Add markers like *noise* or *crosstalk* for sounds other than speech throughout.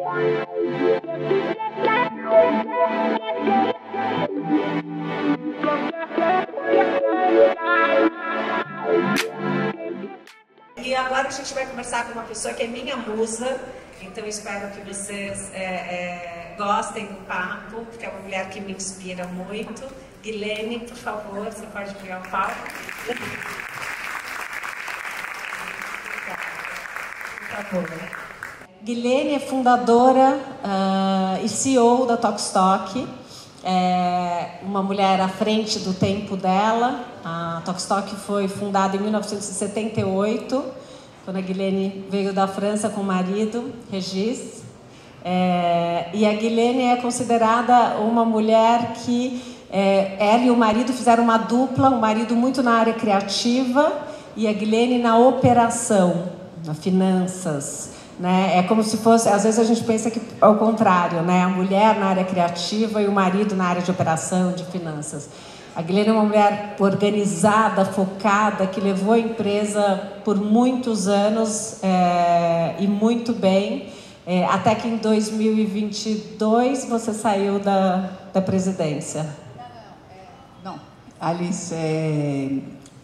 E agora a gente vai conversar com uma pessoa que é minha musa, então espero que vocês é, é, gostem do papo, porque é uma mulher que me inspira muito. Guilene, por favor, você pode pegar o palco. Por favor. Guilene é fundadora uh, e CEO da Tokstok. É uma mulher à frente do tempo dela. A Tokstok foi fundada em 1978, quando a Guilene veio da França com o marido, Regis. É, e a Guilene é considerada uma mulher que é, ela e o marido fizeram uma dupla, o marido muito na área criativa e a Guilene na operação, na finanças. Né? É como se fosse, às vezes a gente pensa que é o contrário, né? A mulher na área criativa e o marido na área de operação, de finanças. A Guilherme é uma mulher organizada, focada, que levou a empresa por muitos anos é, e muito bem, é, até que em 2022 você saiu da, da presidência. Não, Alice, é,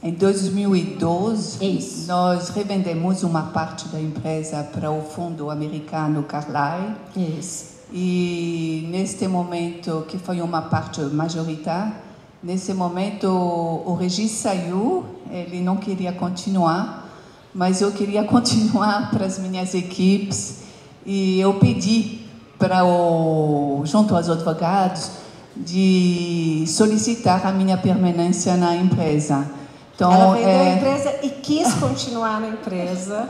em 2012, Isso. nós revendemos uma parte da empresa para o fundo americano Carlyle. Isso. E neste momento, que foi uma parte majoritária, nesse momento o Regis saiu, ele não queria continuar, mas eu queria *laughs* continuar para as minhas equipes e eu pedi para o junto aos advogados de solicitar a minha permanência na empresa. Então, Ela vendeu é... a empresa e quis *laughs* continuar na empresa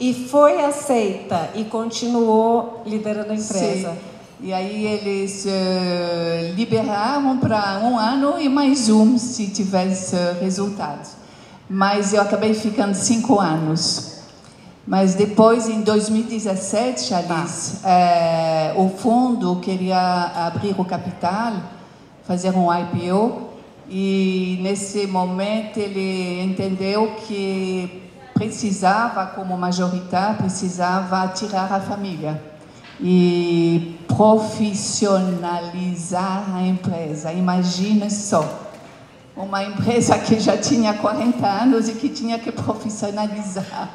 e foi aceita e continuou liderando a empresa. Sim. E aí eles uh, liberaram para um ano e mais um se tivesse resultados. Mas eu acabei ficando cinco anos. Mas depois, em 2017, Alice, tá. é, o fundo queria abrir o capital, fazer um IPO, e nesse momento ele entendeu que precisava, como majoritário, precisava tirar a família e profissionalizar a empresa. Imagina só, uma empresa que já tinha 40 anos e que tinha que profissionalizar.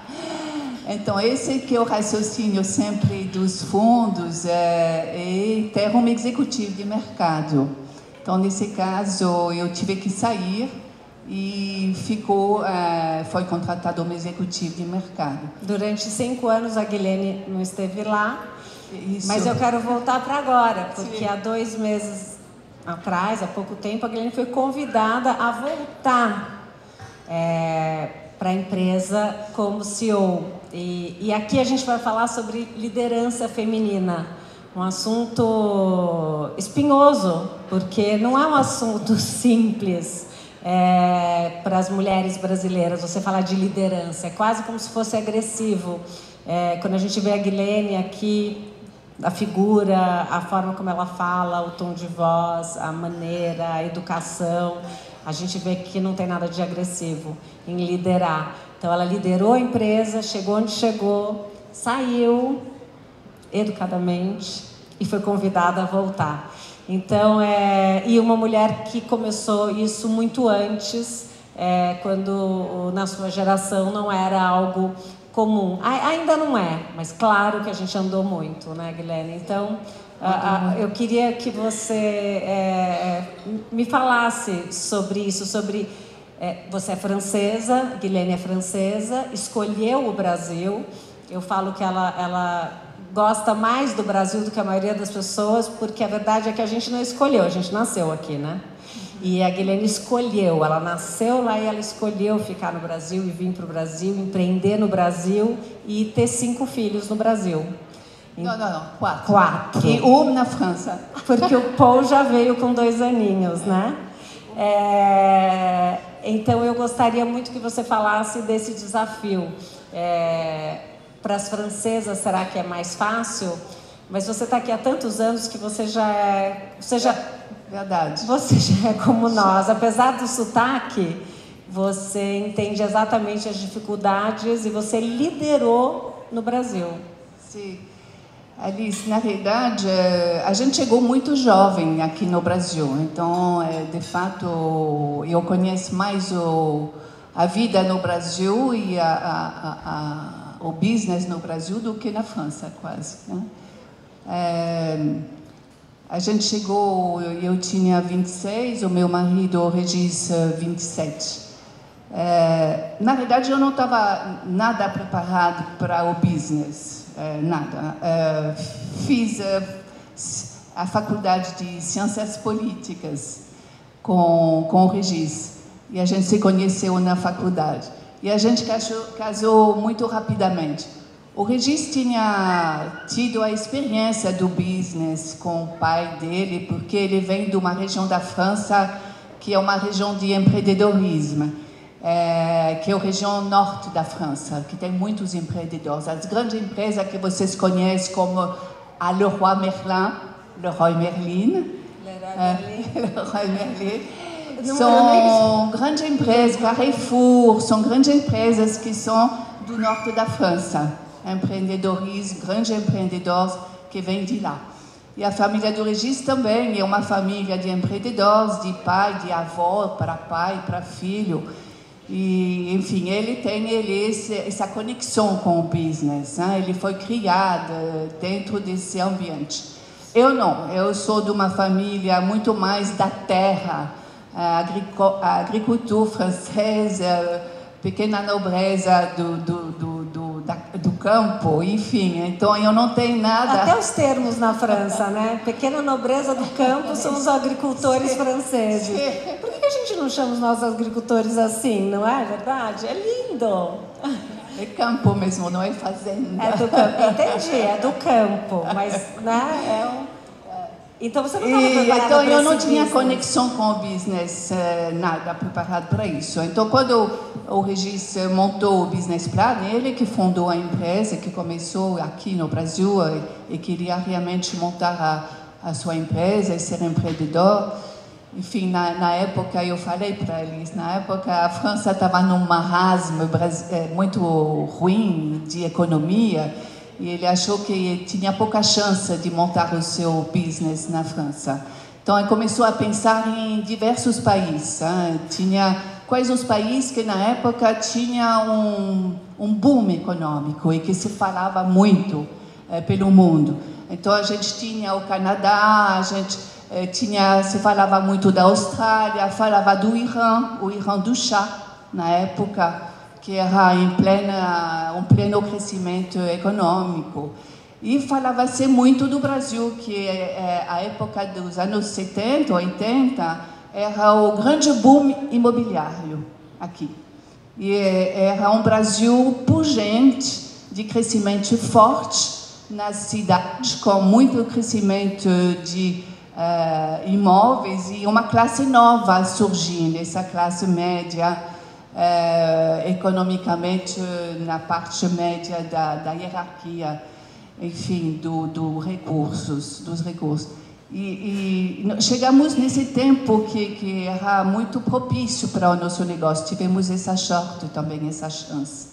Então, esse que é o raciocínio sempre dos fundos, é, é ter um executivo de mercado então, nesse caso, eu tive que sair e ficou, uh, foi contratado como executivo de mercado. Durante cinco anos a Guilherme não esteve lá, Isso. mas eu quero voltar para agora, porque Sim. há dois meses atrás, há pouco tempo, a Guilherme foi convidada a voltar é, para a empresa como CEO. E, e aqui a gente vai falar sobre liderança feminina um assunto espinhoso, porque não é um assunto *laughs* simples é, para as mulheres brasileiras. Você falar de liderança é quase como se fosse agressivo. É, quando a gente vê a Guilene aqui, a figura, a forma como ela fala, o tom de voz, a maneira, a educação, a gente vê que não tem nada de agressivo em liderar. Então, ela liderou a empresa, chegou onde chegou, saiu educadamente e foi convidada a voltar. Então, é, e uma mulher que começou isso muito antes, é, quando na sua geração não era algo comum. ainda não é, mas claro que a gente andou muito, né, Guilherme? Então, a, a, eu queria que você é, é, me falasse sobre isso, sobre é, você é francesa, Guilherme é francesa, escolheu o Brasil. Eu falo que ela, ela gosta mais do Brasil do que a maioria das pessoas, porque a verdade é que a gente não escolheu, a gente nasceu aqui, né? E a Guilherme escolheu, ela nasceu lá e ela escolheu ficar no Brasil e vir para o Brasil, empreender no Brasil e ter cinco filhos no Brasil. Não, não, não, quatro. Quatro. E um na França. Porque o Paul já veio com dois aninhos, né? É, então eu gostaria muito que você falasse desse desafio. É, para as francesas, será que é mais fácil? Mas você está aqui há tantos anos que você já é. Você já, Verdade. Você já é como nós. Apesar do sotaque, você entende exatamente as dificuldades e você liderou no Brasil. Sim. Alice, na realidade, eh, a gente chegou muito jovem aqui no Brasil, então, eh, de fato, eu conheço mais o, a vida no Brasil e a, a, a, o business no Brasil do que na França, quase. Né? É, a gente chegou, eu tinha 26, o meu marido, o Regis, 27. É, na verdade, eu não estava nada preparado para o business, é, nada. É, fiz a faculdade de Ciências Políticas com, com o Regis e a gente se conheceu na faculdade. E a gente casou, casou muito rapidamente. O Regis tinha tido a experiência do business com o pai dele, porque ele vem de uma região da França que é uma região de empreendedorismo é, que é a região norte da França, que tem muitos empreendedores. As grandes empresas que vocês conhecem, como a Leroy Merlin, Leroy Merlin, Leroy Merlin, *laughs* são grandes empresas, Carrefour, são grandes empresas que são do norte da França, empreendedores, grandes empreendedores que vêm de lá. E a família do Regis também é uma família de empreendedores, de pai, de avó, para pai, para filho. E, enfim, ele tem ele, esse, essa conexão com o business. Né? Ele foi criado dentro desse ambiente. Eu não, eu sou de uma família muito mais da terra, a, agricultura francesa, pequena nobreza do, do, do, do, da, do campo, enfim. Então eu não tenho nada. Até os termos na França, né? Pequena nobreza do campo são os agricultores *laughs* franceses. Por que a gente não chama os nossos agricultores assim, não é verdade? É lindo. É campo mesmo, não é fazenda. É do campo, entendi, é do campo, mas né, é um então você não estava preparada Então eu não tinha business. conexão com o business, eh, nada preparado para isso. Então quando o Regis montou o business plan, ele que fundou a empresa, que começou aqui no Brasil e, e queria realmente montar a, a, sua empresa e ser empreendedor. Enfim, na, na época eu falei para eles, na época a França estava num marasmo eh, muito ruim de economia e ele achou que tinha pouca chance de montar o seu business na França. Então ele começou a pensar em diversos países. Hein? Tinha quais os países que na época tinha um, um boom econômico e que se falava muito eh, pelo mundo. Então a gente tinha o Canadá, a gente eh, tinha se falava muito da Austrália, falava do Irã, o Irã do chá na época que era em plena, um pleno crescimento econômico. E falava-se muito do Brasil, que é, a época dos anos 70, 80, era o grande boom imobiliário aqui. E era um Brasil pujante, de crescimento forte nas cidades, com muito crescimento de uh, imóveis e uma classe nova surgindo, essa classe média eh, economicamente na parte média da, da hierarquia, enfim, do, do recursos, dos recursos. E, e, chegamos nesse tempo que, que era muito propício para o nosso negócio. Tivemos essa sorte também, essa chance.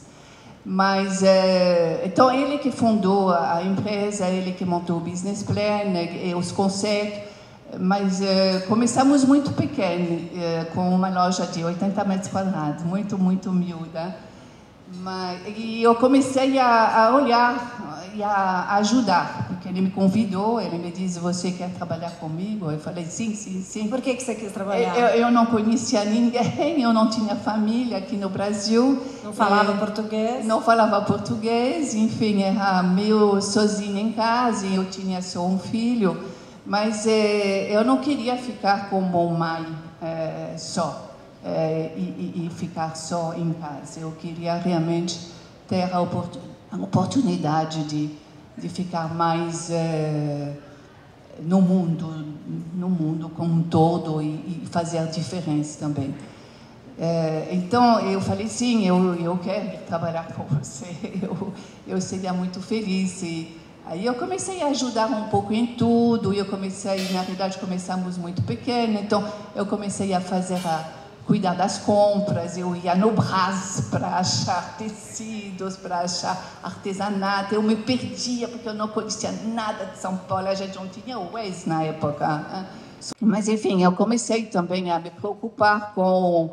Mas, é, então, ele que fundou a empresa, ele que montou o business plan, e os conceitos mas eh, começamos muito pequeno, eh, com uma loja de 80 metros quadrados, muito, muito miúda. Mas, e eu comecei a, a, olhar e a ajudar, porque ele me convidou, ele me disse, você quer trabalhar comigo? Eu falei, sim, sim, sim. Por que, que você quis trabalhar? Eu, eu não conhecia ninguém, eu não tinha família aqui no Brasil. Não falava é, português? Não falava português, enfim, era meio sozinha em casa, eu tinha só um filho. Mas é, eu não queria ficar como mãe é, só é, e, e, ficar só em casa. Eu queria realmente ter a, oportunidade de, de ficar mais no mundo, no mundo como um todo e, e fazer a diferença também. É, então eu falei sim, eu, eu quero trabalhar com você, *laughs* eu, eu seria muito feliz e Aí eu comecei a ajudar um pouco em tudo, eu comecei, na verdade, começamos muito pequeno, então eu comecei a fazer a, cuidar das compras, eu ia no Brás *laughs* para achar tecidos, para achar artesanato. Eu me perdia porque eu não conhecia nada de São Paulo, a gente não tinha o na época. Né? Mas, enfim, eu comecei também a me preocupar com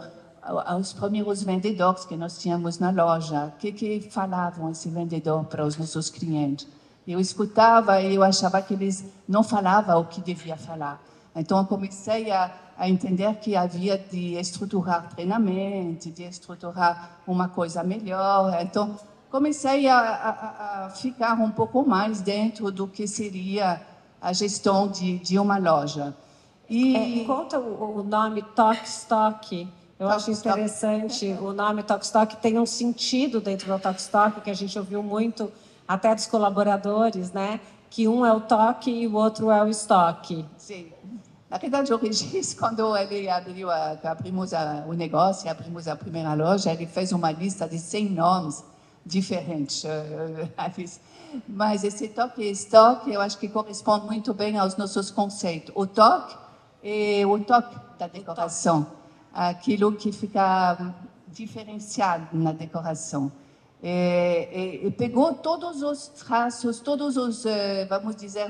os primeiros vendedores que nós tínhamos na loja. O que, que falavam esse vendedor para os nossos clientes? Eu escutava e eu achava que eles não falavam o que devia falar. Então, eu comecei a a entender que havia de estruturar treinamento, de estruturar uma coisa melhor. Então, comecei a, a, a, ficar um pouco mais dentro do que seria a gestão de, de uma loja. E é, conta o, o nome Talk Stock. Eu Talk acho interessante Stock. o nome Talk Stock tem um sentido dentro do Talk Stock que a gente ouviu muito até dos colaboradores, né? Que um é o toque e o outro é o estoque. Sim. Na verdade, o Regis, *laughs* quando ele abriu, a, abrimos a, o negócio, abrimos a primeira loja, ele fez uma lista de 100 nomes diferentes. *laughs* Mas esse toque e estoque, eu acho que corresponde muito bem aos nossos conceitos. O toque é o toque da decoração, aquilo que fica diferenciado na decoração. E, e pegou todos os traços, todos os, eh, vamos dizer,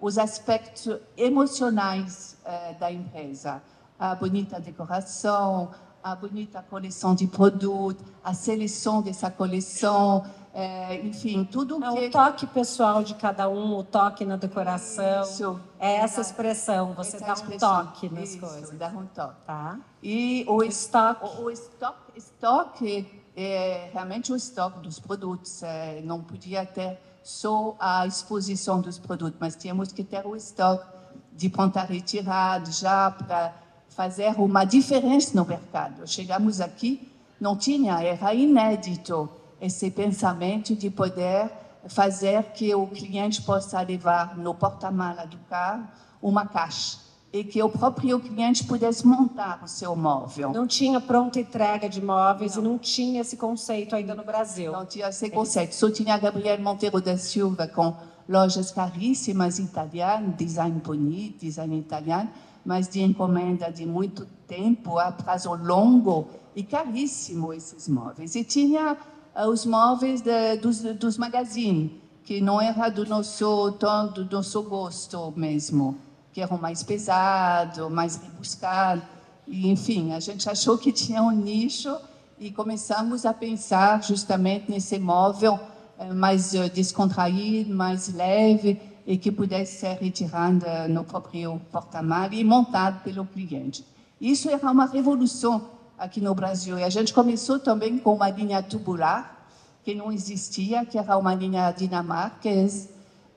os aspectos emocionais eh, da empresa. A bonita decoração, a bonita coleção de produtos, a seleção dessa coleção, eh, enfim, tudo é que... O toque pessoal de cada um, o toque na decoração. Isso. É essa expressão, você essa dá expressão. um toque nas Isso, coisas. dá um toque. Tá. E o estoque... O, o estoque, estoque é realmente o estoque dos produtos. É, não podia ter só a exposição dos produtos, mas tínhamos que ter o estoque de pronta retirada já para fazer uma diferença no mercado. Chegamos aqui, não tinha, era inédito esse pensamento de poder fazer que o cliente possa levar no porta-mala do carro uma caixa e que o próprio cliente pudesse montar o seu móvel. Não tinha pronta entrega de móveis não. e não tinha esse conceito ainda no Brasil. Não tinha esse conceito. Só tinha Gabriel Monteiro da Silva com lojas caríssimas italianas, design bonito, design italiano, mas de encomenda de muito tempo, a prazo longo e caríssimo esses móveis. E tinha uh, os móveis de, dos, dos magazines, que não era do nosso do nosso gosto mesmo eram mais pesados, mais rebuscados. E, enfim, a gente achou que tinha um nicho e começamos a pensar justamente nesse móvel eh, mais eh, descontraído, mais leve e que pudesse ser retirado no próprio porta-malas e montado pelo cliente. Isso era uma revolução aqui no Brasil. E a gente começou também com uma linha tubular, que não existia, que era uma linha dinamarquesa,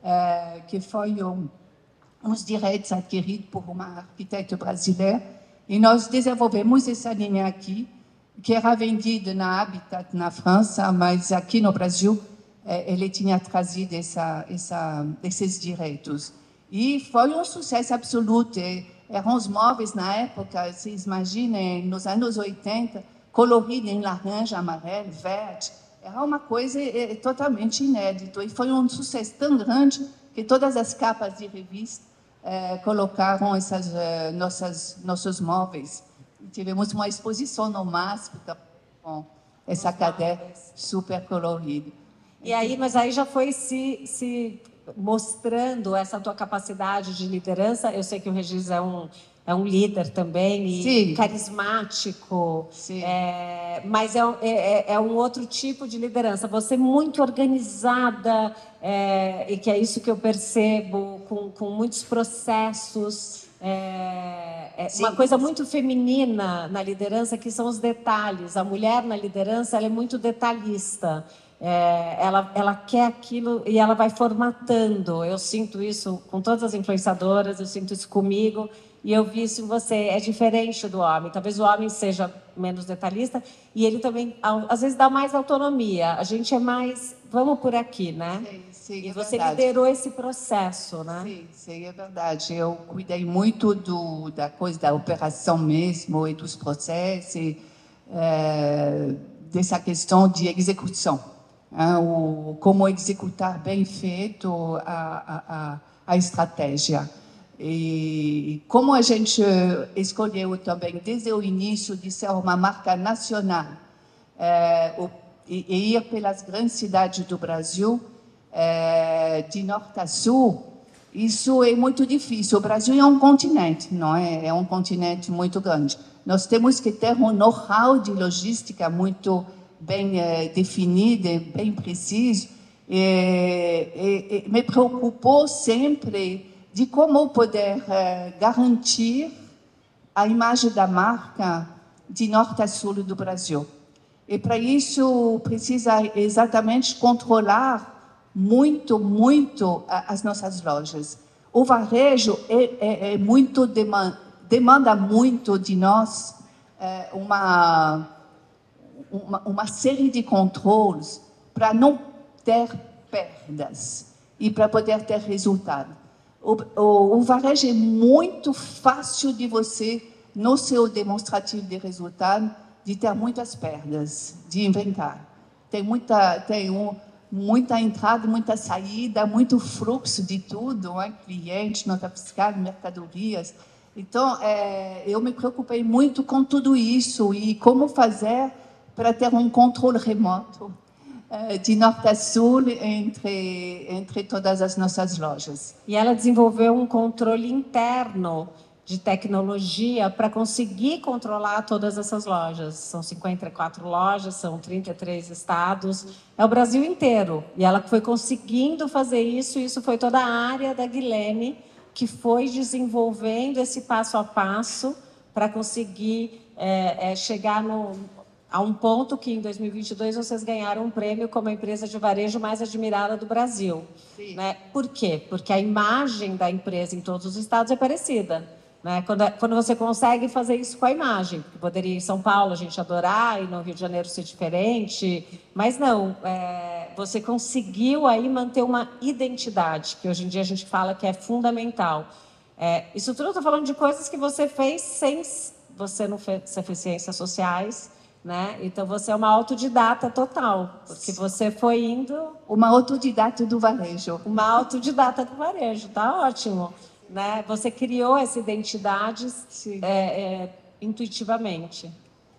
eh, que foi um uns direitos adquiridos por uma arquiteta brasileira, e nós desenvolvemos essa linha aqui, que era vendida na Habitat na França, mas aqui no Brasil eh, ele tinha trazido essa, essa, esses direitos. E foi um sucesso absoluto. Eram os móveis na época, vocês imaginem, nos anos 80, coloridos em laranja, amarelo, verde. Era uma coisa eh, totalmente inédita. E foi um sucesso tão grande que todas as capas de revista é, colocaram essas é, nossas nossos móveis. Tivemos uma exposição no MASP com essa cadeira super colorida. E aí, mas aí já foi se, se mostrando essa tua capacidade de liderança. Eu sei que o Regis é um é um líder também e Sim. carismático, Sim. É, mas é, é, é, é, um outro tipo de liderança. Você muito organizada é, e que é isso que eu percebo com, com muitos processos. É, é uma coisa muito feminina na liderança que são os detalhes. A mulher na liderança ela é muito detalhista. É, ela, ela quer aquilo e ela vai formatando. Eu sinto isso com todas as influenciadoras, eu sinto isso comigo. E eu vi isso em você, é diferente do homem. Talvez o homem seja menos detalhista e ele também, às vezes, dá mais autonomia. A gente é mais, vamos por aqui, né? Sim, sim, e é você verdade. liderou esse processo, né? Sim, sim, é verdade. Eu cuidei muito do, da coisa da operação mesmo e dos processos, é, dessa questão de execução. Hein? O, como executar bem feito a, a, a, a estratégia. E como a gente escolheu também desde o início de ser uma marca nacional é, e, e, ir pelas grandes cidades do Brasil, é, de norte a sul, isso é muito difícil. O Brasil é um continente, não é? É um continente muito grande. Nós temos que ter um know-how de logística muito bem é, definido, bem preciso. E, e, me preocupou sempre de como poder eh, garantir a imagem da marca de norte a sul do Brasil. E para isso precisa exatamente controlar muito, muito as nossas lojas. O varejo é, é, é muito demanda, demanda muito de nós é, uma, uma, uma série de controles para não ter perdas e para poder ter resultado. O, o, varejo é muito fácil de você, no seu demonstrativo de resultado, de ter muitas perdas, de inventar. Tem muita, tem um, muita entrada, muita saída, muito fluxo de tudo, é? clientes, nota fiscal, mercadorias. Então, é, eu me preocupei muito com tudo isso e como fazer para ter um controle remoto de norte a sul entre, entre todas as nossas lojas. E ela desenvolveu um controle interno de tecnologia para conseguir controlar todas essas lojas. São 54 lojas, são 33 estados, é o Brasil inteiro. E ela foi conseguindo fazer isso, isso foi toda a área da Guilherme que foi desenvolvendo esse passo a passo para conseguir é, é, chegar no, a um ponto que em 2022 vocês ganharam um prêmio como a empresa de varejo mais admirada do Brasil. Sim. Né? Por quê? Porque a imagem da empresa em todos os estados é parecida. Né? Quando, quando você consegue fazer isso com a imagem, porque poderia em São Paulo a gente adorar e no Rio de Janeiro ser diferente, mas não, é, você conseguiu aí manter uma identidade, que hoje em dia a gente fala que é fundamental. É, isso tudo eu estou falando de coisas que você fez sem você não fez, você fez ciências sociais, né? Então você é uma autodidata total, porque você foi indo. Uma autodidata do varejo. Uma autodidata do varejo, tá ótimo. Né? Você criou essa identidade é, é, intuitivamente.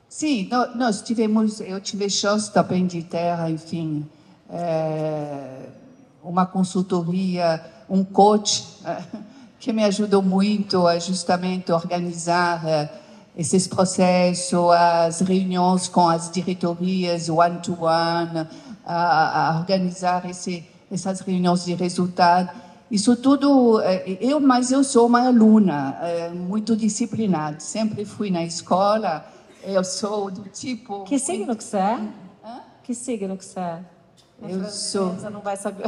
Sim, nós tivemos, eu tive chance também de ter, enfim, é, uma consultoria, um coach *laughs* que me ajudou muito a justamente organizar é, esses processos, as reuniões com as diretorias one-to-one, -one, a, a, organizar esse, essas reuniões de resultado. Isso tudo, eh, eu, mas eu sou uma aluna eh, muito disciplinada. Sempre fui na escola. Eu sou do tipo. Que signo que você é? Hã? Que signo que você é? Eu sou. Você não vai saber.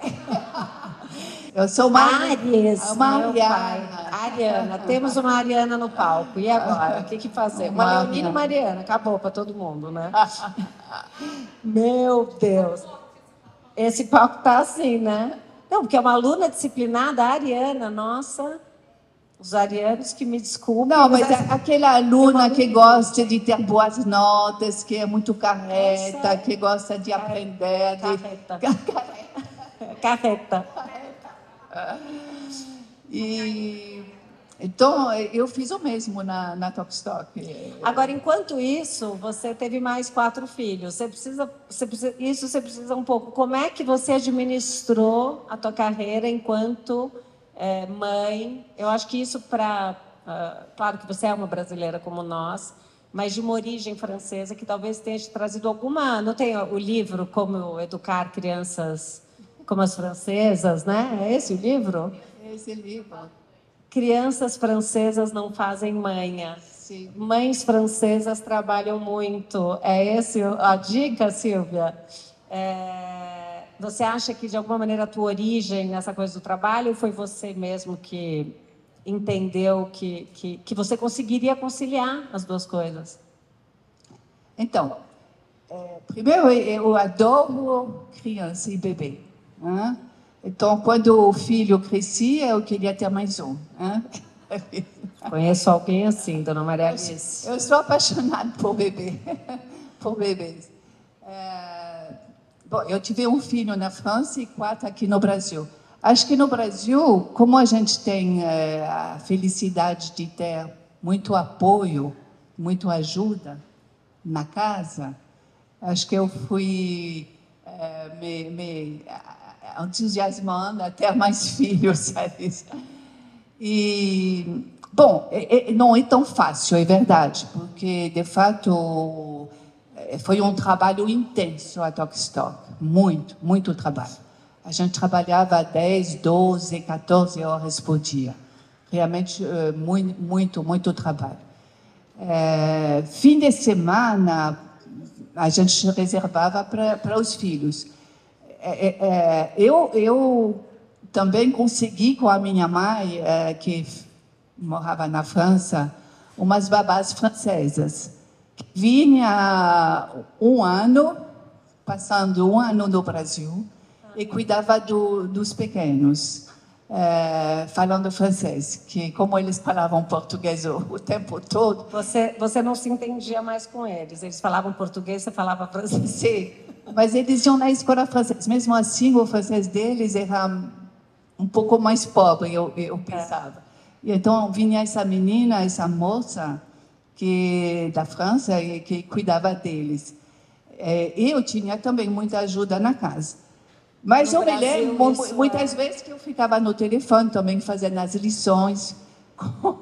*laughs* Eu sou uma Aries, uma Ariana. Ariana, temos uma Ariana no palco. E agora? O que, que fazer? Uma, uma Leonina e uma Ariana. Acabou para todo mundo, né? *laughs* Meu Deus. Esse palco tá assim, né? Não, porque é uma aluna disciplinada, a Ariana, nossa. Os arianos que me desculpem. Não, mas, mas é aquela aluna que gosta de ter boas notas, que é muito carreta, Essa... que gosta de aprender. Carreta. De... Carreta. *laughs* E então eu fiz o mesmo na, na Stock. Agora, enquanto isso, você teve mais quatro filhos. Você precisa, você precisa, isso você precisa um pouco. Como é que você administrou a tua carreira enquanto é, mãe? Eu acho que isso para, uh, ah, claro que você é uma brasileira como nós, mas de uma origem francesa que talvez tenha te trazido alguma. Não tem o livro como educar crianças como as francesas, né? É esse o livro? Esse livro. Crianças francesas não fazem manha. Sim. Mães francesas trabalham muito. É esse a dica, Silvia? É... Você acha que de alguma maneira a tua origem nessa coisa do trabalho foi você mesmo que entendeu que, que, que você conseguiria conciliar as duas coisas? Então, é, primeiro eu adoro criança e bebê. Né? Então, quando o filho crescia, eu queria ter mais um. Né? *laughs* Conheço alguém assim, dona Maria Alice. Eu sou apaixonada por bebê, *laughs* por bebês. É... Bom, eu tive um filho na França e quatro aqui no Brasil. Acho que no Brasil, como a gente tem é, a felicidade de ter muito apoio, muito ajuda na casa, acho que eu fui é, me, me entusiasmando a ter mais *laughs* filhos, sabe? E, bom, não é tão fácil, é verdade, porque, de fato, é, foi um trabalho intenso a Talkstock, muito, muito trabalho. A gente trabalhava 10, 12, 14 horas por dia. Realmente, é, muito, muito, muito trabalho. É, fim de semana, a gente reservava para os filhos. É, é, é, eu, eu também consegui com a minha mãe, é, que morava na França, umas babás francesas. Vinha um ano, passando um ano no Brasil, e cuidava do, dos pequenos, é, falando francês, que como eles falavam português o, o, tempo todo. Você, você não se entendia mais com eles, eles falavam português, você falava francês. Sim, mas eles iam na escola francesa. Mesmo assim, o francês deles era um pouco mais pobre, eu, eu pensava. É. E então vinha essa menina, essa moça que da França que cuidava deles. É, eu tinha também muita ajuda na casa. Mas no eu Brasil, me lembro muitas é... vezes que eu ficava no telefone também fazendo as lições. *laughs*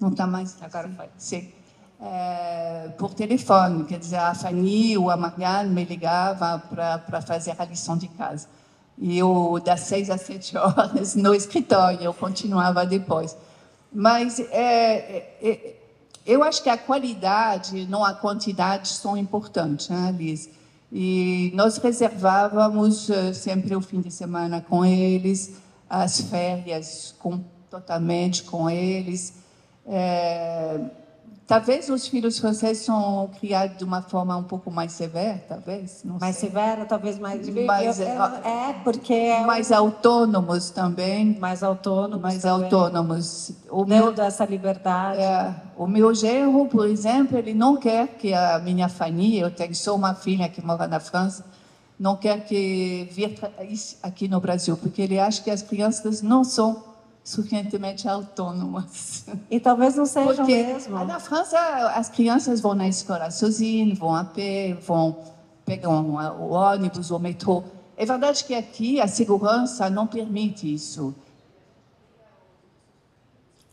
Não está mais? Agora foi. Sim. É, por telefone, quer dizer, a Fanny ou a Marianne me ligavam para fazer a lição de casa. E eu, das seis às sete horas, *laughs* no escritório, eu continuava depois. Mas é, é, é eu acho que a qualidade, não a quantidade, são importantes, né, Liz? E nós reservávamos uh, sempre o fim de semana com eles, as férias com, totalmente com eles. É, talvez os filhos franceses são criados de uma forma um pouco mais severa, talvez. mais sei. severa, talvez mais mais é, é, porque é mais autônomos também. Mais autônomos. Mais também. autônomos. O meu dessa liberdade. É, o meu genro, por exemplo, ele não quer que a minha família, eu tenho só uma filha que mora na França, não quer que vir aqui no Brasil, porque ele acha que as crianças não são suficientemente autônomas. E talvez não sejam Porque mesmo. Na França, as crianças vão na escola sozinhas, vão a pé, vão pegar o ônibus, o metrô. É verdade que aqui a segurança não permite isso.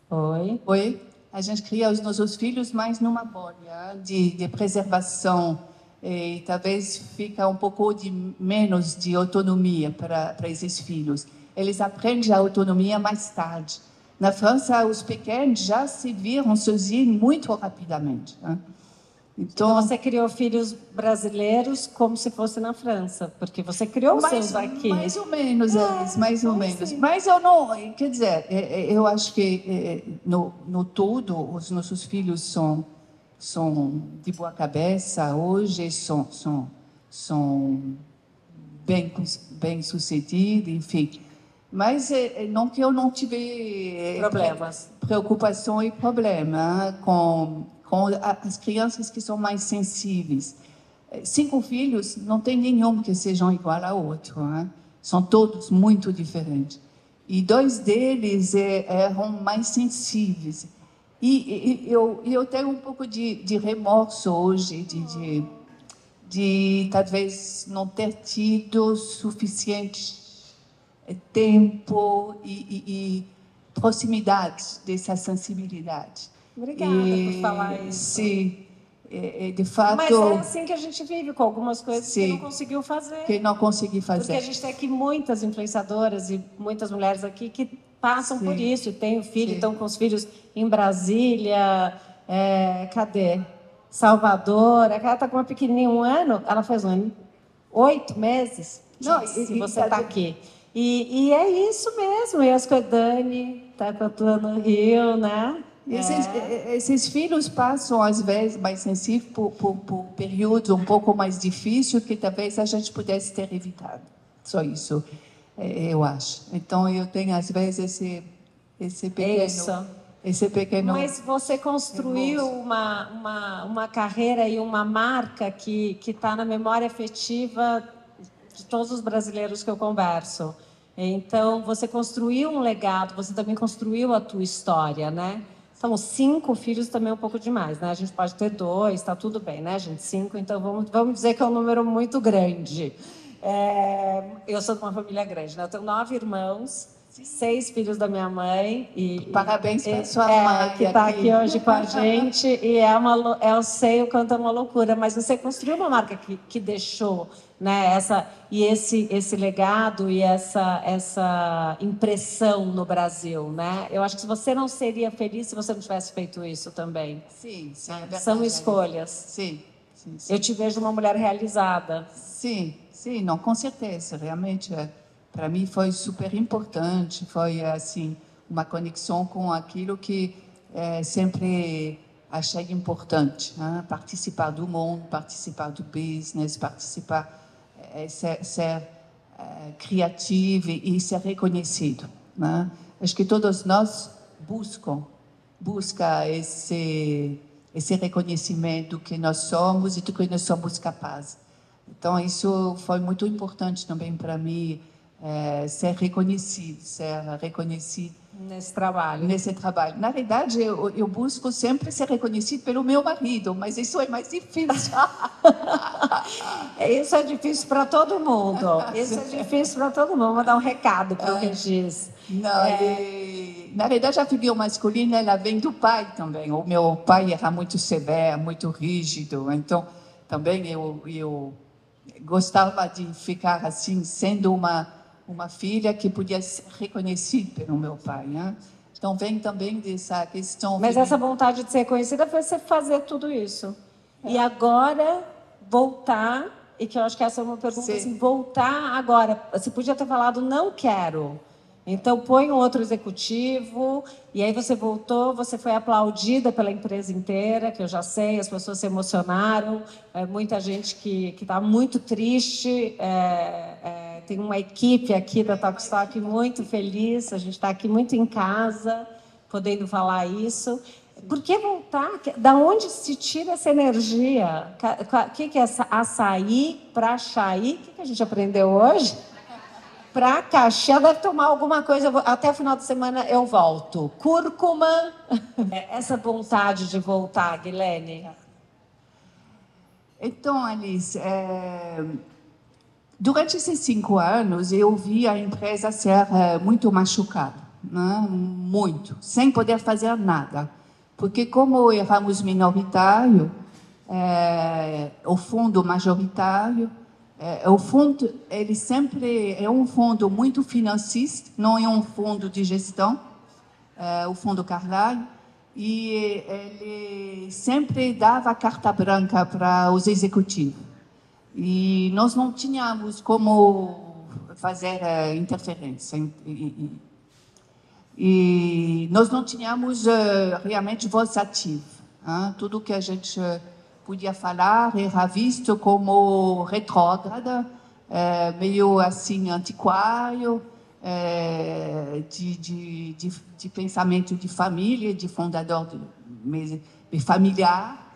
Oi. Oi. A gente cria os nossos filhos mais numa bolha de, de preservação e talvez fica um pouco de menos de autonomia para, para esses filhos eles aprendem a autonomia mais tarde. Na França, os pequenos já se viram sozinhos muito rapidamente. Né? Então, então, você criou filhos brasileiros como se fosse na França, porque você criou mais, seus aqui. Mais ou menos, é, mais ou menos. Assim. Mas eu não, quer dizer, é, é, eu acho que é, no, no todo os nossos filhos são são de boa cabeça hoje, são são são bem bem sucedidos, enfim. Mas é, não que eu não tive é, problemas, preocupação e problema com com as crianças que são mais sensíveis. É, cinco filhos, não tem nenhum que sejam igual ao outro. Né? São todos muito diferentes. E dois deles eram mais sensíveis. E, e eu, eu tenho um pouco de, de remorso hoje, de, de, de talvez não ter tido suficiente é tempo e, e, e proximidade dessa sensibilidade. Obrigada e, por falar isso. Sim, é, é, de fato. Mas é assim que a gente vive com algumas coisas sim, que não conseguiu fazer. Que não consegui fazer. Porque a gente tem aqui muitas influenciadoras e muitas mulheres aqui que passam sim, por isso, têm filho, sim. estão com os filhos em Brasília, é, cadê? Salvador. Aquela está com uma pequenininha um ano, ela faz um ano, oito meses. Não, se e, você está aqui. E, e, é isso mesmo. E as que a Dani está cantando no Rio, né? Esses, é. esses, filhos passam, às vezes, mais sensíveis por, por, por períodos um pouco mais difíceis que talvez a gente pudesse ter evitado. Só isso, é, eu acho. Então, eu tenho, às vezes, esse, esse pequeno... Isso. Esse pequeno... Mas você construiu uma, uma, uma carreira e uma marca que está na memória afetiva de todos os brasileiros que eu converso. Então, você construiu um legado, você também construiu a tua história, né? São cinco filhos também é um pouco demais, né? A gente pode ter dois, tá tudo bem, né, gente? Cinco, então vamos, vamos dizer que é um número muito grande. É, eu sou de uma família grande, né? Eu tenho nove irmãos, seis filhos da minha mãe e parabéns para sua é, mãe que está aqui. aqui hoje com a gente e é uma é eu sei o quanto é uma loucura, mas você construiu uma marca que, que deixou né essa e esse esse legado e essa essa impressão no Brasil, né? Eu acho que você não seria feliz se você não tivesse feito isso também. Sim, sim. É São escolhas. Sim, sim, sim. Eu te vejo uma mulher realizada. Sim, sim, não, com certeza, realmente. É para mim foi super importante, foi assim uma conexão com aquilo que é, sempre achei importante, né? participar do mundo, participar do business, participar, é, ser, ser é, criativo e ser reconhecido. Né? Acho que todos nós buscam, busca esse esse reconhecimento que nós somos e do que nós somos capazes. Então isso foi muito importante também para mim é, ser reconhecido, ser reconhecido nesse trabalho. Nesse trabalho. Na verdade, eu, eu, busco sempre ser reconhecido pelo meu marido, mas isso é mais difícil. *laughs* isso é difícil para todo mundo. Isso é difícil para todo mundo. Vou dar um recado para o. Regis. Não, é... Na verdade, a figura masculina ela vem do pai também. O meu pai era muito severo, muito rígido, então também eu, eu gostava de ficar assim, sendo uma uma filha que podia ser reconhecida pelo meu pai, né? Então vem também dessa questão. Mas essa vontade de ser reconhecida foi você fazer tudo isso. É. E agora voltar, e que eu acho que essa é uma pergunta assim, voltar agora. Você podia ter falado não quero. Então põe um outro executivo e aí você voltou, você foi aplaudida pela empresa inteira, que eu já sei, as pessoas se emocionaram, é, muita gente que está muito triste. É, é, tem uma equipe aqui da Talkstock muito feliz, a gente está aqui muito em casa, podendo falar isso. Por que voltar? Da onde se tira essa energia? O que é açaí para açaí? O que a gente aprendeu hoje? Para caixão, deve tomar alguma coisa. Até o final de semana eu volto. Cúrcuma. *laughs* É, essa vontade de voltar, Guilherme. Então, Alice, é Durante esses cinco anos, eu vi a empresa ser é, muito machucada, né? muito, sem poder fazer nada. Porque, como éramos minoritário, é, o fundo majoritário, é, o fundo, ele sempre é um fundo muito financista, não é um fundo de gestão, é, o fundo Carlyle, e ele sempre dava carta branca para os executivos. E nós não tínhamos como fazer uh, interferência. E, e, nós não tínhamos uh, realmente voz ativa. Hein? Tudo que a gente podia falar era visto como retrógrada, uh, meio assim antiquário, de, de, de, de, pensamento de família, de fundador de, de familiar.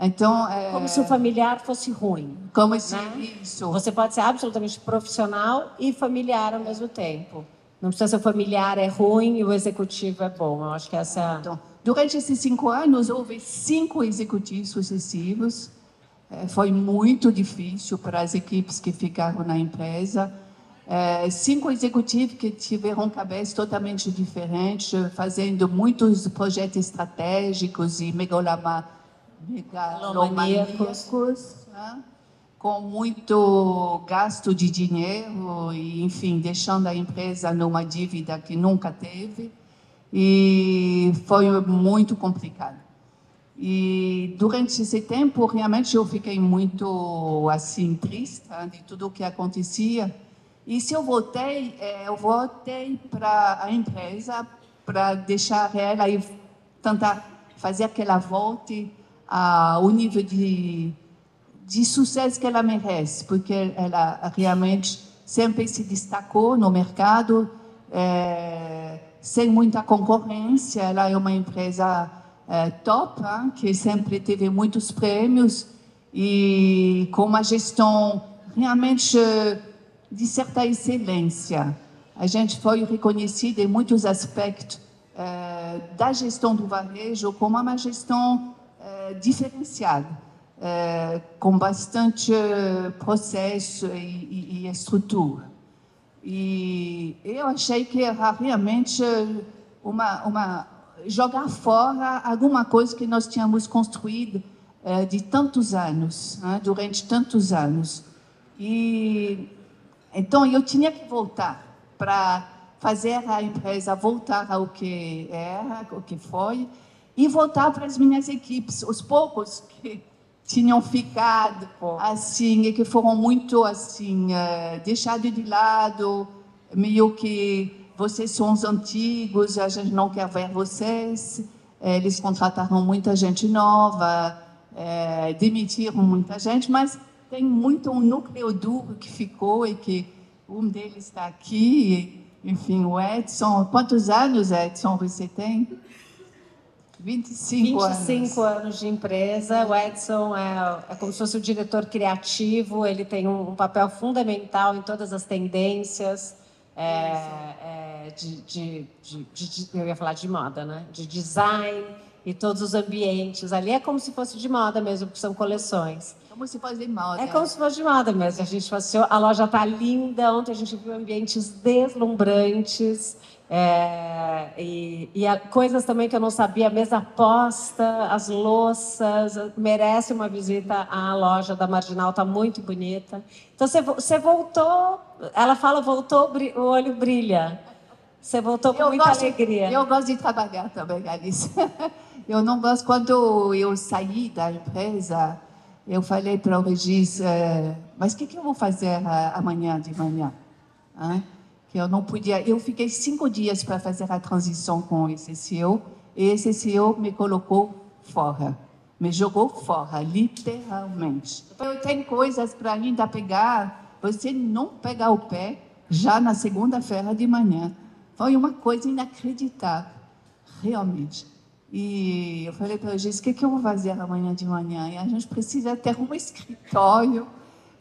Então, é... Como se o familiar fosse ruim. Como se né? isso. Você pode ser absolutamente profissional e familiar ao mesmo tempo. Não precisa ser o familiar é ruim e o executivo é bom. Eu acho que essa é então, Durante esses cinco anos, houve cinco executivos sucessivos. É, foi muito difícil para as equipes que ficaram na empresa. É, cinco executivos que tiveram cabeças totalmente diferentes, fazendo muitos projetos estratégicos e megalomaníacos megalomaníacos, né? com muito gasto de dinheiro e, enfim, deixando a empresa numa dívida que nunca teve. E foi muito complicado. E durante esse tempo, realmente, eu fiquei muito, assim, triste né, de tudo o que acontecia. E se eu voltei, é, eu voltei para a empresa para deixar ela e tentar fazer que ela volte a, o nível de, de sucesso que ela merece, porque ela realmente sempre se destacou no mercado, é, sem muita concorrência. Ela é uma empresa é, top, hein, que sempre teve muitos prêmios e com uma gestão realmente de certa excelência. A gente foi reconhecido em muitos aspectos eh, da gestão do varejo como uma gestão eh, diferenciada, eh, com bastante processo e, e, e, estrutura. E eu achei que era realmente uma, uma jogar fora alguma coisa que nós tínhamos construído de tantos anos, né, durante tantos anos. E então eu tinha que voltar para fazer a empresa voltar ao que era, o que foi, e voltar para as minhas equipes, os poucos que tinham ficado assim e que foram muito assim uh, deixados de lado, meio que vocês são os antigos, a gente não quer ver vocês. Eles contrataram muita gente nova, é, demitiram muita gente, mas tem muito um núcleo duro que ficou e que um deles está aqui, enfim, o Edson. Quantos anos, Edson, você tem? 25, 25 anos. anos de empresa. O Edson é, é, como se fosse o diretor criativo, ele tem um, um papel fundamental em todas as tendências. É, é, de, de, de, de, eu ia falar de moda, né? De design e todos os ambientes. Ali é como se fosse de moda mesmo, porque são coleções. Como se fosse de moda. É como se fosse de moda mesmo. A gente passeou, a loja está linda. Ontem a gente viu ambientes deslumbrantes. É, e, e a, coisas também que eu não sabia, a mesa posta, as louças, merece uma visita à loja da Marginal, está muito bonita. Então você, você voltou, ela fala voltou, o olho brilha. Você voltou com eu muita gosto, alegria. Eu gosto de trabalhar também, Alice. *laughs* Eu não gosto quando eu saí da empresa, eu falei para o Regis, é, mas o que, que, eu vou fazer amanhã de manhã? Que eu não podia. Eu fiquei cinco dias para fazer a transição com esse CEO e esse CEO me colocou fora, me jogou fora, literalmente. Eu tenho coisas para ainda pegar. Você não pegar o pé já na segunda-feira de manhã. Foi uma coisa inacreditável, realmente. E eu falei para eles, o que, que eu vou fazer amanhã de manhã? E a gente precisa ter um escritório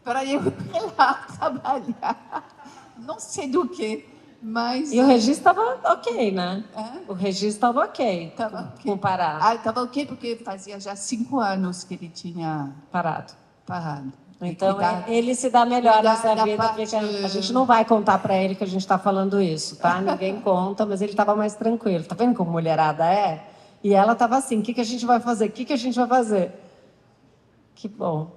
para eu *laughs* ir lá trabalhar. Não sei do que, mas... E o registro estava ok, né? É? O registro estava ok, tava okay. comparado. Ah, estava ok porque fazia já cinco anos que ele tinha... Parado. Parado. Então, ele se dá melhor nessa vida, parte... porque a gente não vai contar para ele que a gente está falando isso, tá? *laughs* Ninguém conta, mas ele estava mais tranquilo. Tá vendo como mulherada é? E ela estava assim: o que, que a gente vai fazer? O que, que a gente vai fazer? Que bom.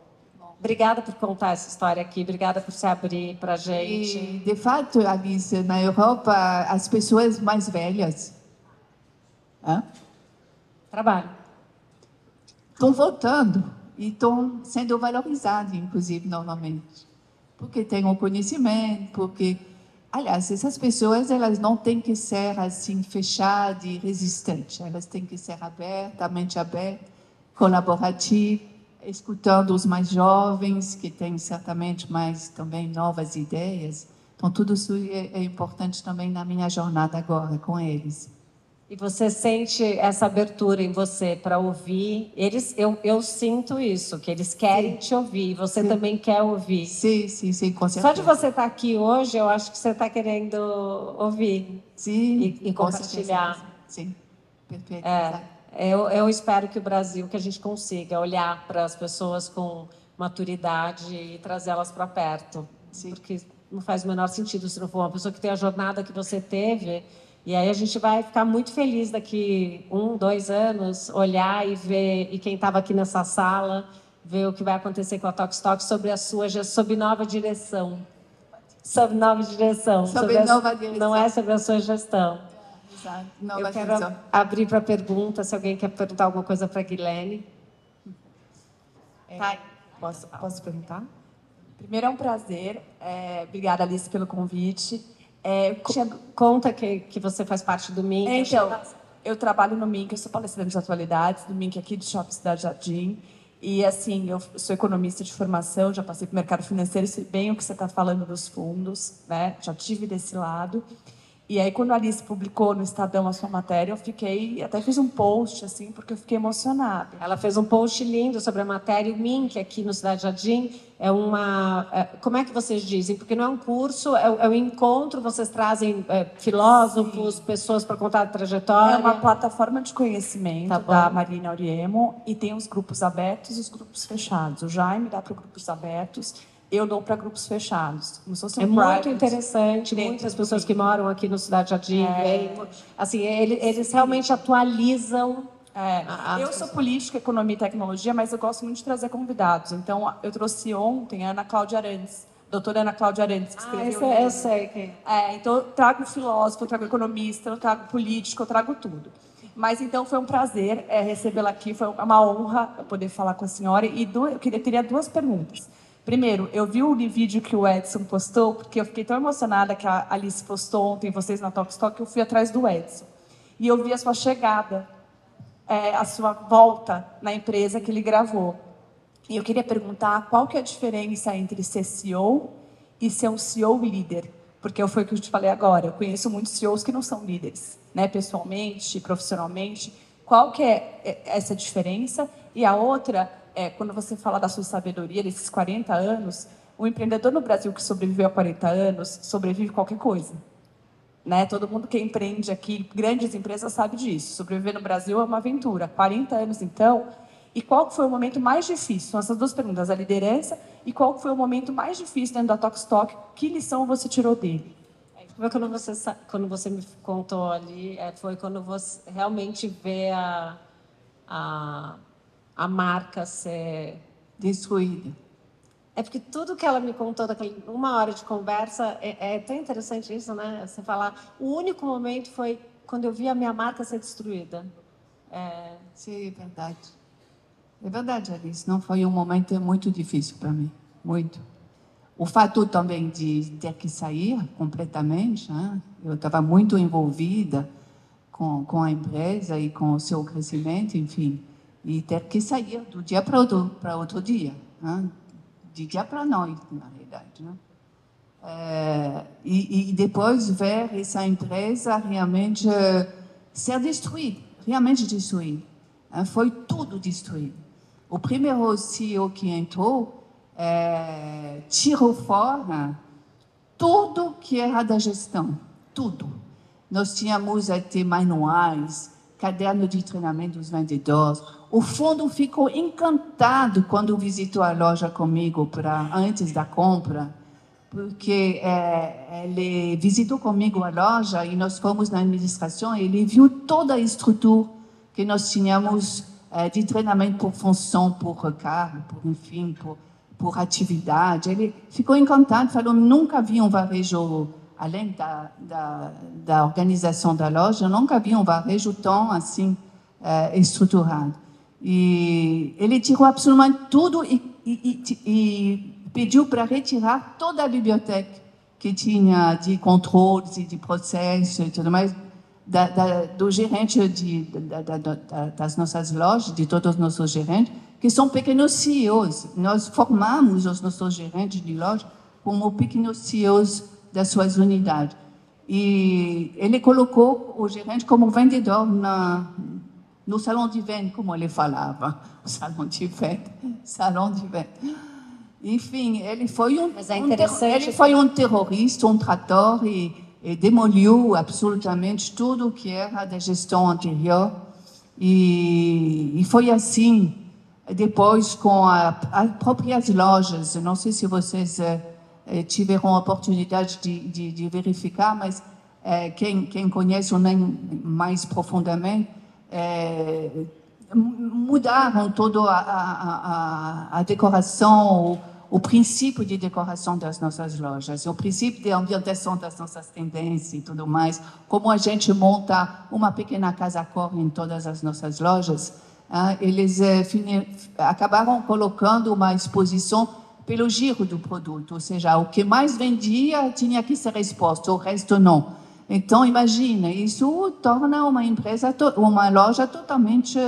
Obrigada por contar essa história aqui, obrigada por se abrir para a gente. E, de fato, Alice, na Europa, as pessoas mais velhas hein? trabalham. Estão voltando e estão sendo valorizadas, inclusive, normalmente. Porque têm o conhecimento, porque Aliás, essas pessoas elas não têm que ser assim fechadas e resistentes. Elas têm que ser abertas, a mente aberta, colaborativa, escutando os mais jovens que têm certamente mais também novas ideias. Então tudo isso é, é importante também na minha jornada agora com eles. E você sente essa abertura em você para ouvir? Eles, eu, eu sinto isso, que eles querem sim. te ouvir. Você sim. também quer ouvir. Sim, sim, sim, com certeza. Só de você estar tá aqui hoje, eu acho que você está querendo ouvir. Sim, e, e compartilhar. Sim, perfeito. É, eu, eu espero que o Brasil, que a gente consiga olhar para as pessoas com maturidade e trazê-las para perto. Sim. Porque não faz o menor sentido se não for uma pessoa que tem a jornada que você teve e aí a gente vai ficar muito feliz daqui um, dois anos, olhar e ver, e quem estava aqui nessa sala, ver o que vai acontecer com a Tox Talk sobre a sua, sob nova direção. Sob nova direção. Sob, sobre nova a, direção. Não é sobre a sua gestão. Exato. Nova Eu quero abrir para pergunta, se alguém quer perguntar alguma coisa para a Guilherme. É, tá. posso, posso perguntar? Primeiro é um prazer. É, obrigada, Alice, pelo convite. É, Conta que, que você faz parte do MINC. É, então, eu trabalho no MINC, eu sou palestrante de atualidades do MINC aqui de Shopping Cidade Jardim. E, assim, eu sou economista de formação, já passei para o mercado financeiro, sei bem o que você está falando dos fundos, né? Já tive desse lado. E aí, quando a Alice publicou no Estadão a sua matéria, eu fiquei, até fiz um post, assim, porque eu fiquei emocionada. Ela fez um post lindo sobre a matéria. O MINC, aqui no Cidade Jardim, é uma. É, como é que vocês dizem? Porque não é um curso, é, é um encontro, vocês trazem é, filósofos, Sim. pessoas para contar a trajetória. É uma plataforma de conhecimento tá da Marina Auriemo e tem os grupos abertos e os grupos fechados. O Jaime dá para grupos abertos eu dou para grupos fechados. Como se fosse um é muito interessante. Muitas pessoas que moram aqui no Cidade Jardim, é. assim, eles, eles realmente atualizam. É. Eu sou política, economia e tecnologia, mas eu gosto muito de trazer convidados. Então, eu trouxe ontem a Ana Cláudia Arantes, doutora Ana Cláudia Arantes, que ah, escreveu. Ah, eu sei quem. É, então, eu trago filósofo, eu trago economista, eu trago político, eu trago tudo. Mas então foi um prazer é, recebê-la aqui, foi uma honra poder falar com a senhora. E do, eu queria, teria duas perguntas. Primeiro, eu vi o vídeo que o Edson postou, porque eu fiquei tão emocionada que a Alice postou ontem, vocês na Talk Stock, que eu fui atrás do Edson. E eu vi a sua chegada, é, a sua volta na empresa que ele gravou. E eu queria perguntar qual que é a diferença entre ser CEO e ser um CEO líder. Porque foi o que eu te falei agora, eu conheço muitos CEOs que não são líderes, né, pessoalmente, profissionalmente. Qual que é, é essa diferença? E a outra é, quando você fala da sua sabedoria, desses 40 anos, o empreendedor no Brasil que sobreviveu a 40 anos, sobrevive qualquer coisa. Né? Todo mundo que empreende aqui, grandes empresas, sabe disso. Sobreviver no Brasil é uma aventura. 40 anos, então. E qual foi o momento mais difícil? São essas duas perguntas, a liderança e qual foi o momento mais difícil dentro da Tokstok? Que lição você tirou dele? É, quando você, quando você me contou ali, é, foi quando você realmente vê a, a a marca ser destruída. É porque tudo que ela me contou daquela uma hora de conversa é, é, tão interessante isso, né? Você falar, o único momento foi quando eu vi a minha marca ser destruída. É... Sim, é verdade. É verdade, Alice. Não foi um momento muito difícil para mim, muito. O fato também de ter que sair completamente, né? eu estava muito envolvida com, com a empresa e com o seu crescimento, enfim e ter que sair do dia para outro, para outro dia, né? de dia para noite, na realidade. Né? É, e, e, depois ver essa empresa realmente uh, ser destruída, realmente destruída. Né? Foi tudo destruído. O primeiro CEO que entrou é, tirou fora tudo que era da gestão, tudo. Nós tínhamos até manuais, caderno de treinamento dos vendedores, o fundo ficou encantado quando visitou a loja comigo para antes da compra, porque é, ele visitou comigo a loja e nós fomos na administração e ele viu toda a estrutura que nós tínhamos é, de treinamento por função, por cargo, por enfim, por, por atividade. Ele ficou encantado, falou nunca vi um varejo além da, da, da organização da loja, nunca vi um varejo tão assim é, estruturado. E ele tirou absolutamente tudo e, e, e pediu para retirar toda a biblioteca que tinha de controles e de processos e tudo mais, da, da, do gerente de, da, das nossas lojas, de todos os nossos gerentes, que são pequenos CEOs. Nós formamos os nossos gerentes de loja como pequenos CEOs das suas unidades. E ele colocou o gerente como vendedor na, no salão de venda, como ele falava, *laughs* o salão de venda, salão de venda. Enfim, ele foi um, é um ele foi um terrorista, um trator e, e, demoliu absolutamente tudo que era da gestão anterior. E, e foi assim depois com as próprias lojas. Não sei se vocês eh, tiveram a oportunidade de, de, de verificar, mas eh, quem, quem conhece o NEM mais profundamente é, mudaram toda a, a, a, decoração, o, o, princípio de decoração das nossas lojas, o princípio de ambientação das nossas tendências e tudo mais, como a gente monta uma pequena casa cor em todas as nossas lojas. Ah, eles é, acabaram colocando uma exposição pelo giro do produto, ou seja, o que mais vendia tinha que ser exposto, o resto não. Então, imagina, isso torna uma empresa, uma loja totalmente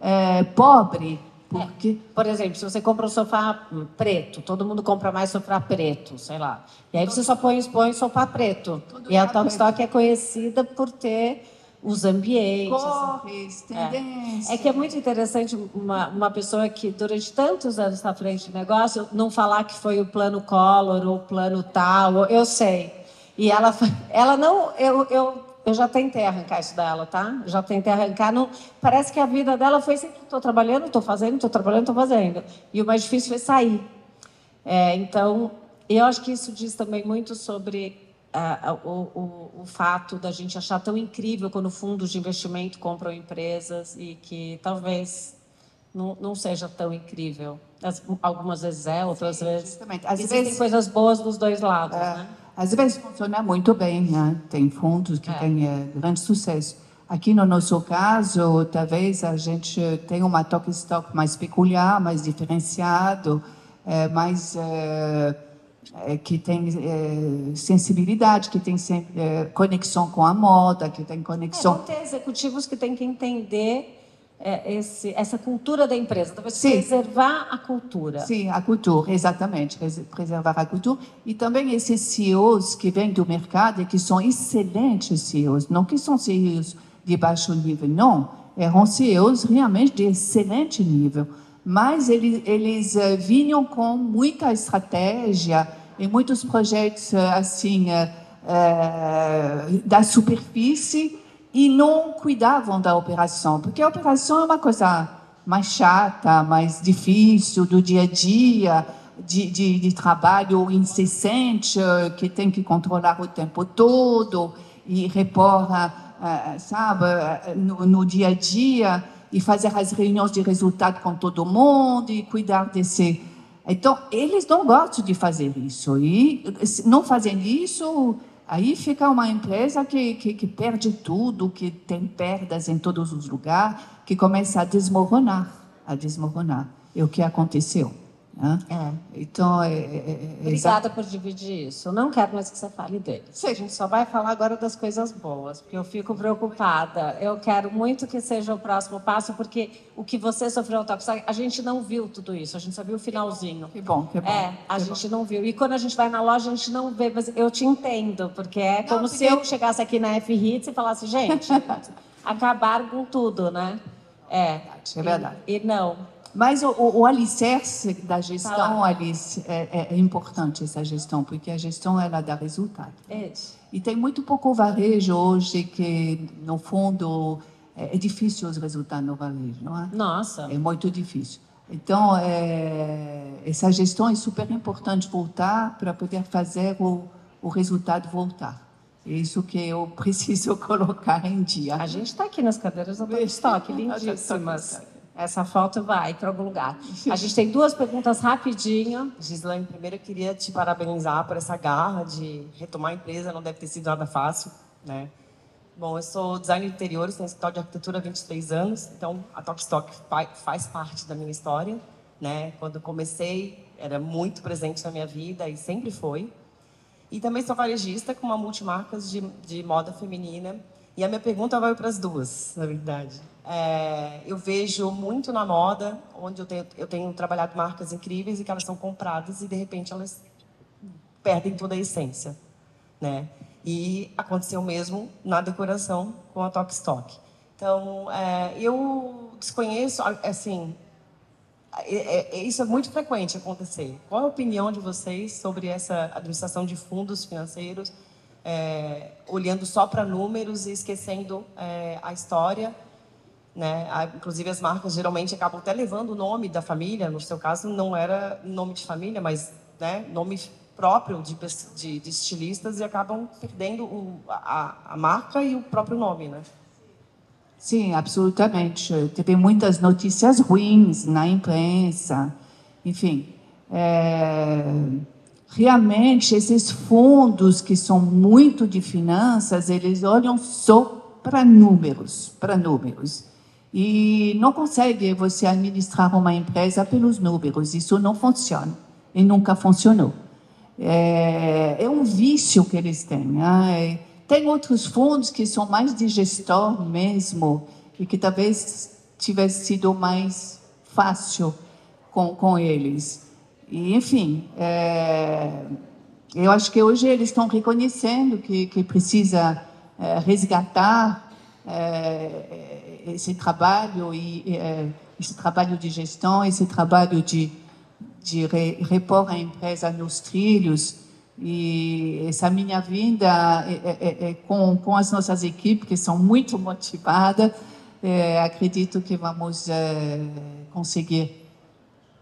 é, pobre Porque... É. Por exemplo, se você compra um sofá preto, todo mundo compra mais sofá preto, sei lá. E aí você só põe, põe sofá preto. e a Talkstock é conhecida por ter os ambientes. Cores, é. é que é muito interessante uma, uma pessoa que durante tantos anos está à frente do negócio não falar que foi o plano Collor ou o plano tal, eu sei. E ela, ela não, eu, eu, eu já tentei arrancar isso dela, tá? Já tentei arrancar. Não, parece que a vida dela foi sempre: estou trabalhando, estou fazendo, estou trabalhando, estou fazendo. E o mais difícil foi sair. É, então, eu acho que isso diz também muito sobre o, o, o, fato da gente achar tão incrível quando fundos de investimento compram empresas e que talvez não, não seja tão incrível. As, algumas vezes é, outras Sim, vezes. Justamente. Às Existem vezes, coisas boas dos dois lados. É, né? Às vezes funciona muito bem, né? tem fundos que é. têm é, grande sucesso. Aqui no nosso caso, talvez a gente tenha uma talk stock mais peculiar, mais diferenciado, é, mais é, que tem é, sensibilidade, que tem é, conexão com a moda, que tem conexão. É, ter executivos que têm que entender é, esse, essa cultura da empresa, talvez Sim. preservar a cultura. Sim, a cultura, exatamente, preservar a cultura. E também esses CEOs que vêm do mercado e que são excelentes CEOs, não que são CEOs de baixo nível, não, eram CEOs realmente de excelente nível mas eles, eles uh, vinham com muita estratégia e muitos projetos uh, assim uh, da superfície e não cuidavam da operação, porque a operação é uma coisa mais chata, mais difícil do dia a dia, de, de, de trabalho incessante que tem que controlar o tempo todo e repor, sabe, no, no dia a dia e fazer as reuniões de resultado com todo mundo e cuidar desse. Então, eles não gostam de fazer isso. E não fazendo isso, aí fica uma empresa que, que, que perde tudo, que tem perdas em todos os lugares, que começa a desmoronar, a desmoronar. É o que aconteceu. Né? É. Então, é, é, é Obrigada por dividir isso. Eu não quero mais que você fale dele. A gente só vai falar agora das coisas boas, porque eu fico preocupada. Eu quero muito que seja o próximo passo, porque o que você sofreu no a gente não viu tudo isso, a gente só viu o finalzinho. Que bom, que bom. É, a que gente bom. não viu. E quando a gente vai na loja, a gente não vê, mas eu te entendo, porque é como não, porque... se eu chegasse aqui na F-Hits e falasse, gente, *laughs* acabaram com tudo, né? É. É verdade. e, e não. Mas o, o, o alicerce da gestão, Alice, é, é, importante essa gestão, porque a gestão ela dá resultado. É. E tem muito pouco varejo hoje que, no fundo, é, é difícil os resultados no varejo, não é? Nossa. É muito difícil. Então, é, essa gestão é super importante voltar para poder fazer o, o resultado voltar. É isso que eu *laughs* preciso colocar em dia. A gente está aqui nas cadeiras do estoque, *laughs* lindíssimas. Essa foto vai para algum lugar. A gente tem duas perguntas rapidinho. Gislaine, primeiro eu queria te parabenizar por essa garra de retomar a empresa, não deve ter sido nada fácil, né? Bom, eu sou designer de interiores, tenho escritório de arquitetura há 23 anos, então a Talkstock faz parte da minha história, né? Quando comecei, era muito presente na minha vida e sempre foi. E também sou varejista com uma multimarcas de, de moda feminina. E a minha pergunta vai para as duas, na verdade. É, eu vejo muito na moda, onde eu tenho, eu tenho trabalhado marcas incríveis e que elas são compradas e de repente elas perdem toda a essência, né? E aconteceu mesmo na decoração com a Tok Stock. Então, é, eu desconheço, assim, é, é, é, isso é muito frequente acontecer. Qual a opinião de vocês sobre essa administração de fundos financeiros, é, olhando só para números e esquecendo é, a história né? Inclusive, as marcas geralmente acabam até levando o nome da família. No seu caso, não era nome de família, mas né, nome próprio de, de, de estilistas e acabam perdendo o, a, a marca e o próprio nome. Né? Sim, absolutamente. Teve muitas notícias ruins na imprensa. Enfim, é, realmente esses fundos que são muito de finanças, eles olham só para números, para números. E não consegue você administrar uma empresa pelos números. Isso não funciona. E nunca funcionou. É, é um vício que eles têm. Né? Tem outros fundos que são mais de gestor mesmo e que talvez tivesse sido mais fácil com, com eles. E, enfim, é, eu acho que hoje eles estão reconhecendo que, que precisa é, resgatar é, esse trabalho e é, esse trabalho de gestão, esse trabalho de, de re, repor a empresa nos trilhos. E essa minha vinda é, é, com, com as nossas equipes, que são muito motivadas, acredito que vamos conseguir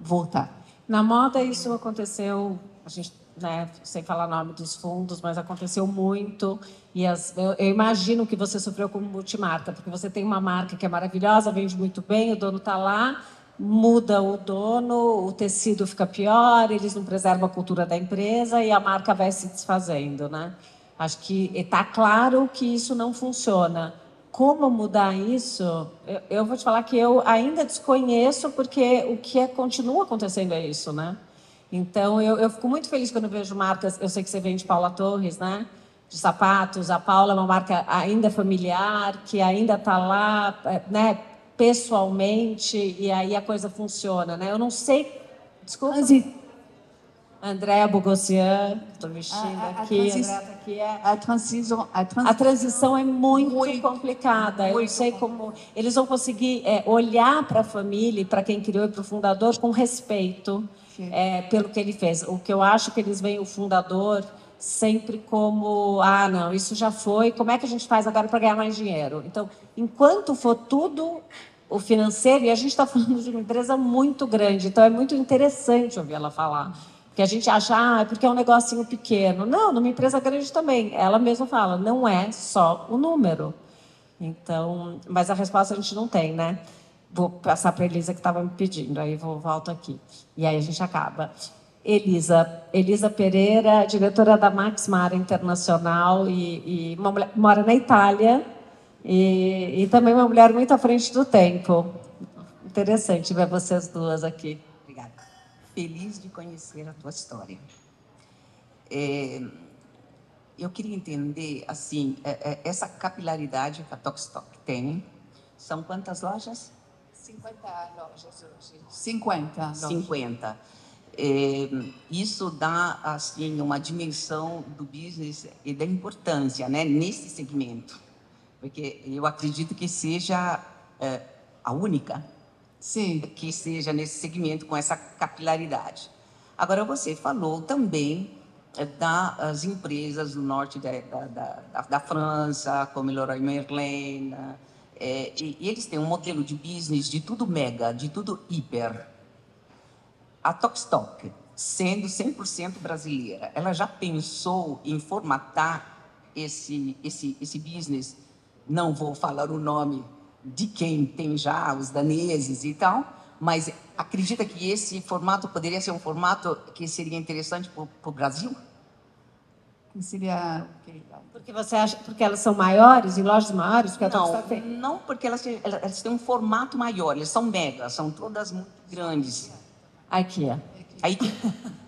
voltar. Na moda, isso aconteceu, a gente, né, sem falar nome dos fundos, mas aconteceu muito. E as, eu, eu, imagino que você sofreu como multimarca, porque você tem uma marca que é maravilhosa, vende muito bem, o dono está lá, muda o dono, o tecido fica pior, eles não preservam a cultura da empresa e a marca vai se desfazendo, né? Acho que está claro que isso não funciona como mudar isso, eu, eu, vou te falar que eu ainda desconheço, porque o que é, continua acontecendo é isso, né? Então, eu, eu fico muito feliz quando vejo marcas, eu sei que você vende Paula Torres, né? De sapatos, a Paula é uma marca ainda familiar, que ainda está lá, é, né? Pessoalmente, e aí a coisa funciona, né? Eu não sei, desculpa. Andréa Bogossian, estou vestindo a, a, aqui, a, aqui é... a transição, a, trans... a transição é muito, muito complicada. Muito Eu não sei como eles vão conseguir é, olhar para a família, para quem criou e para o fundador com respeito é, pelo que ele fez. O que eu acho que eles veem o fundador sempre como ah não isso já foi como é que a gente faz agora para ganhar mais dinheiro então enquanto for tudo o financeiro e a gente está falando de uma empresa muito grande então é muito interessante ouvir ela falar que a gente acha, ah, é porque é um negocinho pequeno. Não, numa empresa grande também. Ela mesma fala, não é só o número. Então, mas a resposta a gente não tem, né? Vou passar para a Elisa que estava me pedindo, aí vou volto aqui. E aí a gente acaba. Elisa, Elisa Pereira, diretora da Max Mara Internacional e, e mulher, mora na Itália e, e também uma mulher muito à frente do tempo. Interessante ver vocês duas aqui feliz de conhecer a tua história. É, eu queria entender, assim, é, é, essa capilaridade que a Tokstok tem. São quantas lojas? 50 lojas hoje. 50. 50. É, isso dá, assim, uma dimensão do business e da importância, né, nesse segmento. Porque eu acredito que seja é, a única Sim. que seja nesse segmento com essa capilaridade. Agora, você falou também eh, das empresas do norte da, da, da, da França, como Leroy Merlin, é, e, e, eles têm um modelo de business de tudo mega, de tudo hiper. A Tokstok, sendo 100% brasileira, ela já pensou em formatar esse, esse, esse business? Não vou falar o nome de quem tem já, os daneses e tal, mas acredita que esse formato poderia ser um formato que seria interessante para o Brasil? Que seria porque você acha porque elas são maiores, em lojas maiores, porque não, não porque elas, elas têm um formato maior, elas são megas, são todas muito grandes. Aqui, é. Aí. *laughs*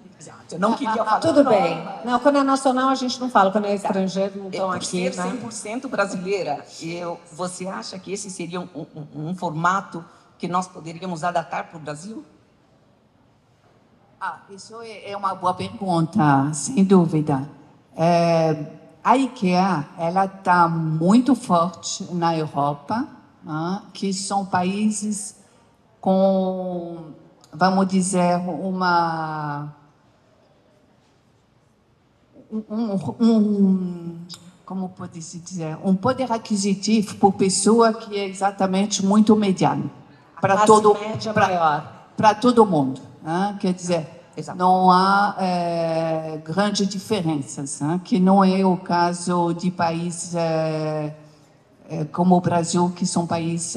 Eu não queria falar. Tudo bem. Não, quando é nacional a gente não fala, quando é estrangeiro não estão aqui. Ser né? 100% brasileira, eu, você acha que esse seria um, um, um formato que nós poderíamos adaptar para o Brasil? Ah, isso é, é uma boa pergunta, sem dúvida. É, a IKEA ela está muito forte na Europa, né, que são países com, vamos dizer, uma um, um, como pode se dizer, um poder aquisitivo por pessoa que é exatamente muito mediano para todo para todo mundo, né? quer dizer. Exato. Não há é, grandes diferenças, né? que não é o caso de países é, é, como o Brasil, que são países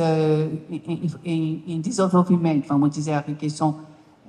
em, em, em, desenvolvimento, vamos dizer, que são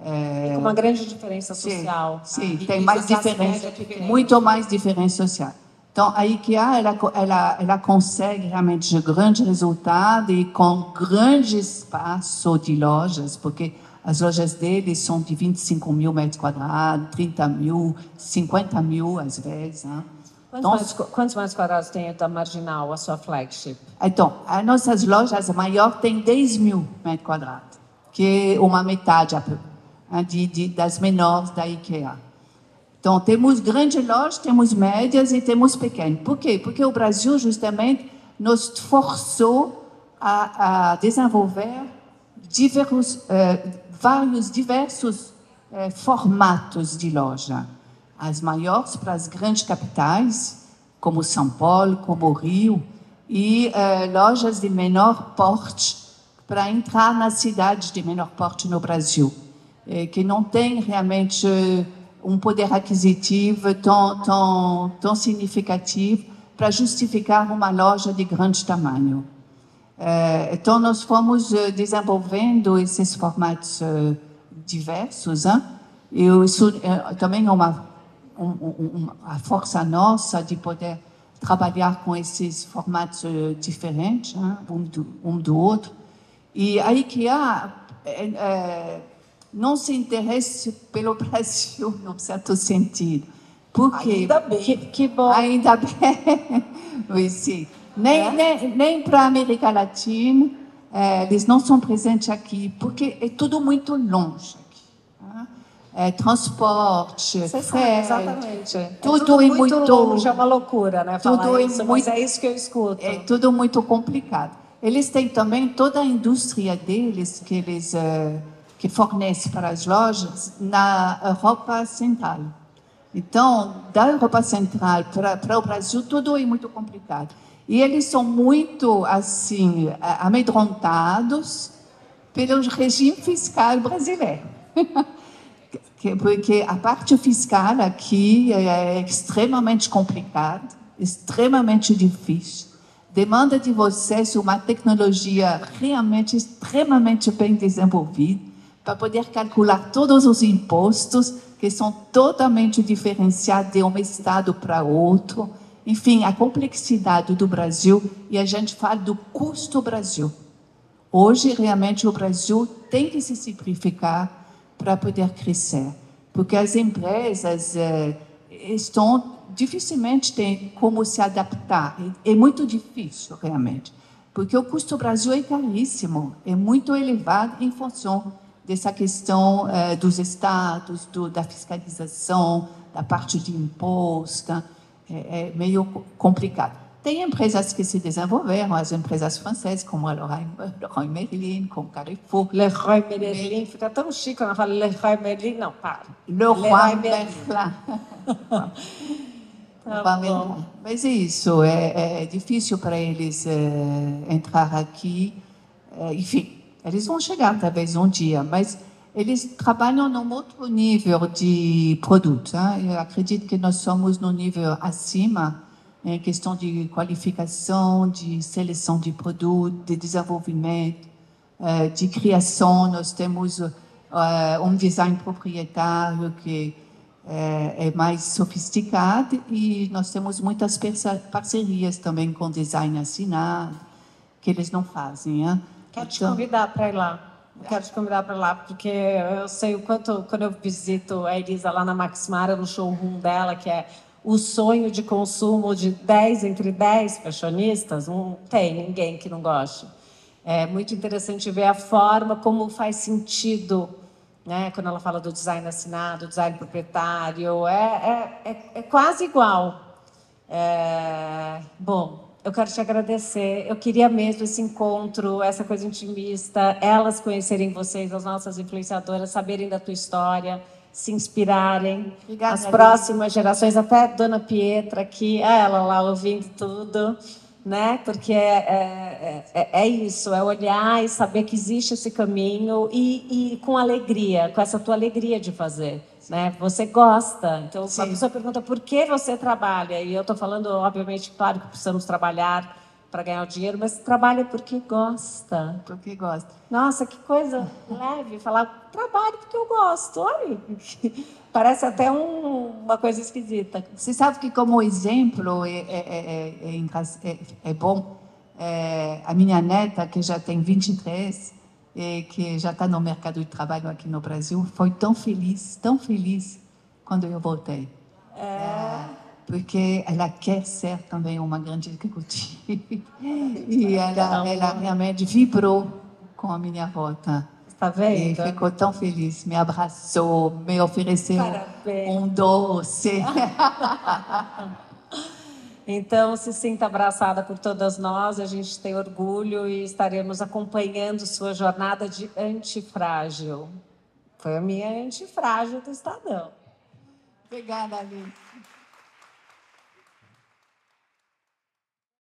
é... uma grande diferença social. Sim, sim tem mais diferença, muito mais diferença social. Então, a IKEA, ela, ela, ela consegue realmente grandes resultados e com grande espaço de lojas, porque as lojas deles são de 25 mil metros quadrados, 30 mil, 50 mil às vezes. Né? Quantos, então, mais, quantos mais quadrados tem da Marginal, a sua flagship? Então, as nossas lojas, a maior tem 10 mil metros quadrados. que é uma metade de, de, das menores da IKEA. Então, temos grandes lojas, temos médias e temos pequenas. Por quê? Porque o Brasil, justamente, nos forçou a, a desenvolver diversos, eh, vários diversos eh, formatos de loja. As maiores para as grandes capitais, como São Paulo, como Rio, e eh, lojas de menor porte para entrar nas cidades de menor porte no Brasil, que não tem realmente um poder aquisitivo tão, tão, tão significativo para justificar uma loja de grande tamanho. Eh, então, nós fomos eh, desenvolvendo esses formatos eh, diversos. Hein? E isso também é uma, um, um, a força nossa de poder trabalhar com esses formatos diferentes, hein? um, do, um do outro. E a IKEA é, não se interessa pelo *laughs* Brasil, num certo sentido. Porque, Ainda bem. Que, que bom. Ainda bem. *laughs* sim. Nem, é? nem, nem para a América Latina, é, eles não são presentes aqui, porque é tudo muito longe. Aqui, é, transporte, fé, exatamente. Tudo, é tudo muito, muito longe, é uma loucura, né? Tudo isso, muito, mas é isso que eu escuto. É tudo muito complicado. Eles têm também toda a indústria deles que eles uh, que fornece para as lojas na Europa Central. Então, da Europa Central para, para o Brasil, tudo é muito complicado. E eles são muito, assim, amedrontados pelo regime fiscal brasileiro. *laughs* Porque a parte fiscal aqui é extremamente complicada, extremamente difícil. Demanda de vocês uma tecnologia realmente extremamente bem desenvolvida para poder calcular todos os impostos que são totalmente diferenciados de um estado para outro. Enfim, a complexidade do Brasil e a gente fala do custo Brasil. Hoje, realmente, o Brasil tem que se simplificar para poder crescer, porque as empresas eh, estão dificilmente têm como se adaptar. É muito difícil, realmente, porque o custo Brasil é caríssimo, é muito elevado em função dessa questão eh, dos estados, do, da fiscalização, da parte de imposto, é, é, meio complicado. Tem empresas que se desenvolveram, as empresas francesas, como a Leroy, Merlin, como Carrefour. Leroy Merlin, fica tão chique quando fala Leroy Merlin, não, para. Leroy, Leroy Merlin. *laughs* tá Mas é isso, é, é difícil para eles é, entrar aqui. É, enfim, eles vão chegar talvez um dia, mas eles trabalham num outro nível de produto. Hein? Eu acredito que nós somos no nível acima em questão de qualificação, de seleção de produto, de desenvolvimento, eh, de criação. Nós temos eh, um design proprietário que eh, é mais sofisticado e nós temos muitas parcerias também com design assinado que eles não fazem. Hein? Quero te convidar para ir lá. Quero te convidar para lá, porque eu sei o quanto, quando eu visito a Elisa lá na Maximara, no showroom dela, que é o sonho de consumo de 10 entre 10 fashionistas, não tem ninguém que não goste. É muito interessante ver a forma como faz sentido, né? quando ela fala do design assinado, design proprietário, é, é, é, é quase igual. É, bom, eu quero te agradecer. Eu queria mesmo esse encontro, essa coisa intimista, elas conhecerem vocês, as nossas influenciadoras, saberem da tua história, se inspirarem. Obrigada, as próximas gerações, até Dona Pietra aqui, ela lá ouvindo tudo, né? Porque é, é, é, é isso, é olhar e saber que existe esse caminho e, e com alegria, com essa tua alegria de fazer né? Você gosta. Então, Sim. a pessoa pergunta por que você trabalha. E eu estou falando, obviamente, claro que precisamos trabalhar para ganhar o dinheiro, mas trabalha porque gosta. Porque gosta. Nossa, que coisa leve falar trabalho porque eu gosto. Olha, *laughs* parece até um, uma coisa esquisita. Você sabe que, como exemplo, é, é, é, é bom. a minha neta, que já tem 23, e que já está no mercado de trabalho aqui no Brasil, foi tão feliz, tão feliz quando eu voltei. É. é porque ela quer ser também uma grande executiva. *laughs* e ela, ela realmente vibrou com a minha volta. Tá vendo? E ficou tão feliz, me abraçou, me ofereceu Parabéns. um doce. *laughs* Então, se sinta abraçada por todas nós, a gente tem orgulho e estaremos acompanhando sua jornada de antifrágil. Foi a minha antifrágil do Estadão. Obrigada, Aline.